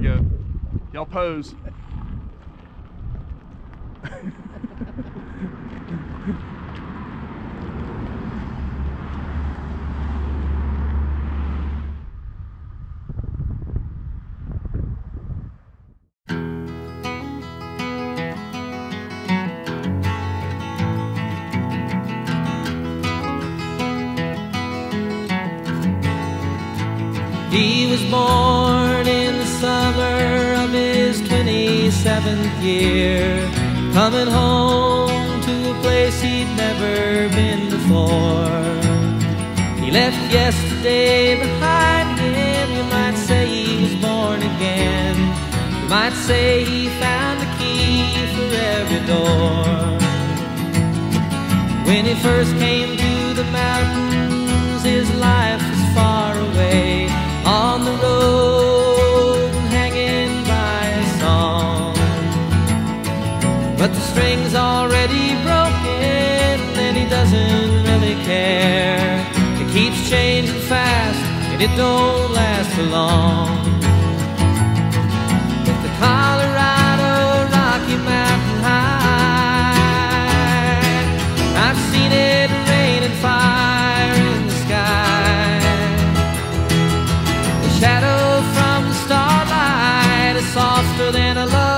You go. Y'all pose. He was born summer of his 27th year, coming home to a place he'd never been before. He left yesterday behind him, you might say he was born again. You might say he found the key for every door. When he first came to the mountains, his life was far away But the string's already broken, and he doesn't really care. It keeps changing fast, and it don't last for long. With the Colorado Rocky Mountain High, I've seen it rain and fire in the sky. The shadow from the starlight is softer than a lullaby.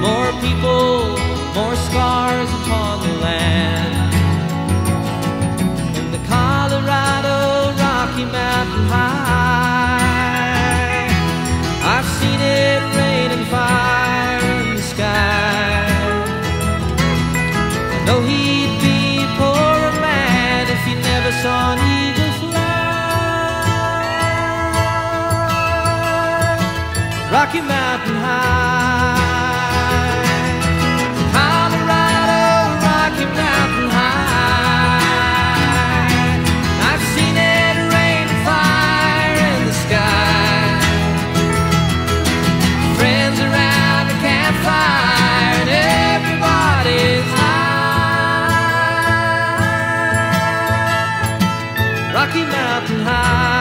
more people, more scars upon the land. In the Colorado Rocky Mountain High, I've seen it rain and fire in the sky. I know he'd be a poorer man if he never saw an eagle fly. Rocky Mountain High, Rocky Mountain High,